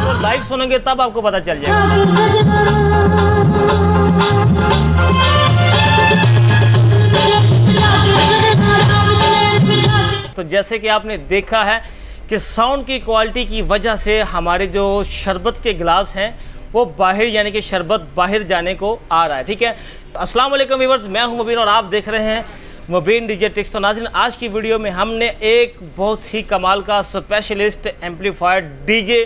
तो लाइव सुनेंगे, तब आपको पता चल जाएगा। तो जैसे कि आपने देखा है कि साउंड की क्वालिटी की वजह से हमारे जो शरबत के गिलास हैं, वो बाहर, यानी कि शरबत बाहर जाने को आ रहा है, ठीक है? अस्सलाम वालेकुम मैं हूँ मुबीन और आप देख रहे हैं मुबीन डीजे टिक्स तो नाजिन आज की वीडियो में हमने एक बहुत ही कमाल का स्पेशलिस्ट एम्पलीफायर डीजे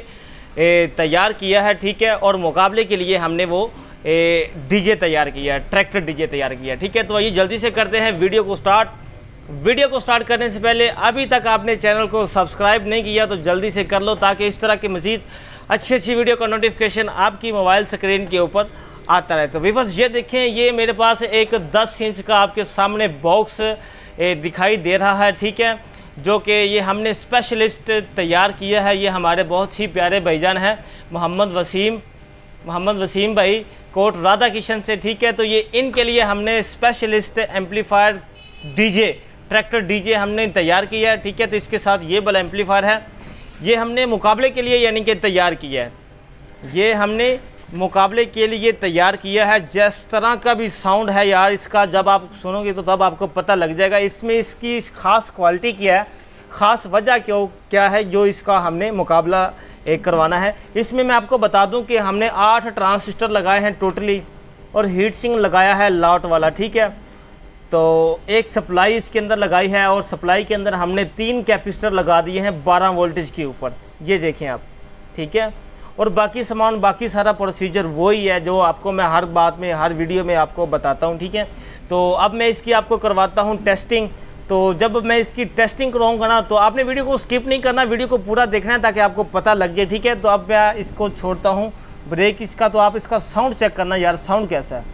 तैयार किया है, ठीक है? और मुकाबले के लिए हमने वो डीजे तैयार किया है ट्रैक्टर डीजे तैयार किया, ठीक है? तो आइए जल्दी से करते हैं वीडियो को स्टार्ट वीडियो को स्टार्ट करने से पहले अभी तक आपने चैनल को सब्सक्राइब नहीं किया तो जल्दी से कर लो ताकि इस तरह की मज़ीद अच्छी अच्छी वीडियो का नोटिफिकेशन आपकी मोबाइल स्क्रीन के ऊपर आता रहे। तो वीवर्स ये देखें, ये मेरे पास एक 10 इंच का आपके सामने बॉक्स दिखाई दे रहा है, ठीक है? जो कि ये हमने स्पेशलिस्ट तैयार किया है। ये हमारे बहुत ही प्यारे भाईजान हैं, मोहम्मद वसीम मोहम्मद वसीम भाई, कोट राधा किशन से, ठीक है? तो ये इनके लिए हमने specialist amplifier DJ tractor DJ हमने तैयार किया है, ठीक है? तो इसके साथ ये बल एम्पलीफायर है। ये हमने मुकाबले के लिए यानी कि तैयार किया है। ये हमने मुकाबले के लिए तैयार किया है। जिस तरह का भी साउंड है यार, इसका जब आप सुनोगे तो तब आपको पता लग जाएगा। इसमें इसकी ख़ास क्वालिटी क्या है। ख़ास वजह क्यों, क्या है, जो इसका हमने मुकाबला एक करवाना है। इसमें मैं आपको बता दूँ कि हमने आठ ट्रांसिस्टर लगाए हैं टोटली और हीट सिंग लगाया है लाउट वाला, ठीक है? तो एक सप्लाई इसके अंदर लगाई है, और सप्लाई के अंदर हमने तीन कैपेसिटर लगा दिए हैं 12 वोल्टेज के ऊपर। ये देखें आप, ठीक है? और बाकी सामान, बाकी सारा प्रोसीजर वही है जो आपको मैं हर बात में, हर वीडियो में आपको बताता हूँ, ठीक है? तो अब मैं इसकी आपको करवाता हूँ टेस्टिंग तो जब मैं इसकी टेस्टिंग कराऊँगा ना तो आपने वीडियो को स्किप नहीं करना वीडियो को पूरा देखना है ताकि आपको पता लग जाए, ठीक है? तो अब मैं इसको छोड़ता हूँ। ब्रेक इसका तो आप इसका साउंड चेक करना यार साउंड कैसा है?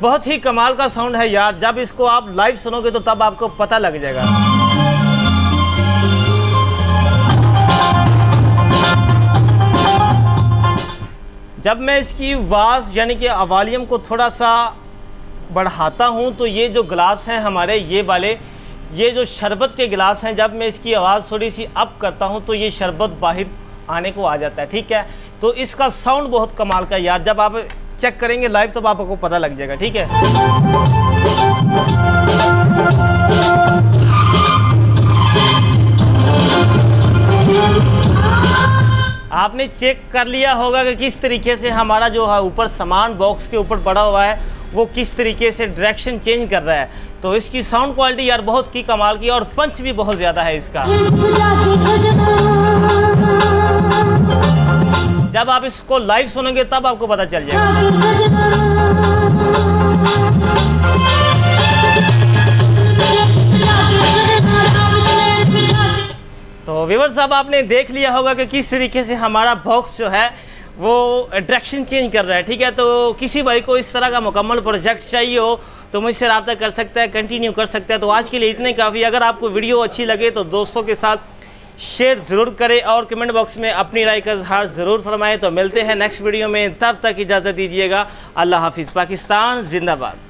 बहुत ही कमाल का साउंड है यार। जब इसको आप लाइव सुनोगे तो तब आपको पता लग जाएगा। जब मैं इसकी आवाज़ यानी कि अवालियम को थोड़ा सा बढ़ाता हूँ तो ये जो गिलास हैं हमारे, ये वाले, ये जो शरबत के गिलास हैं, जब मैं इसकी आवाज़ थोड़ी सी अप करता हूँ तो ये शरबत बाहर आने को आ जाता है, ठीक है? तो इसका साउंड बहुत कमाल का यार। जब आप चेक करेंगे लाइव तो आपको पता लग जाएगा, ठीक है? आपने चेक कर लिया होगा कि किस तरीके से हमारा जो है ऊपर सामान बॉक्स के ऊपर पड़ा हुआ है, वो किस तरीके से डायरेक्शन चेंज कर रहा है। तो इसकी साउंड क्वालिटी यार बहुत की कमाल की और पंच भी बहुत ज़्यादा है इसका। जब आप इसको लाइव सुनेंगे, तब आपको पता चल जाएगा। व्यूवर साहब, आपने देख लिया होगा कि किस तरीके से हमारा बॉक्स जो है, वो डायरेक्शन चेंज कर रहा है, ठीक है? तो किसी भाई को इस तरह का मुकम्मल प्रोजेक्ट चाहिए हो तो मुझसे रब्ता कर सकता है कंटिन्यू कर सकता है। तो आज के लिए इतने काफ़ी। अगर आपको वीडियो अच्छी लगे तो दोस्तों के साथ शेयर ज़रूर करें और कमेंट बॉक्स में अपनी राय का इजहार ज़रूर फरमाएँ। तो मिलते हैं नेक्स्ट वीडियो में। तब तक इजाज़त दीजिएगा। अल्लाह हाफिज़। पाकिस्तान जिंदाबाद।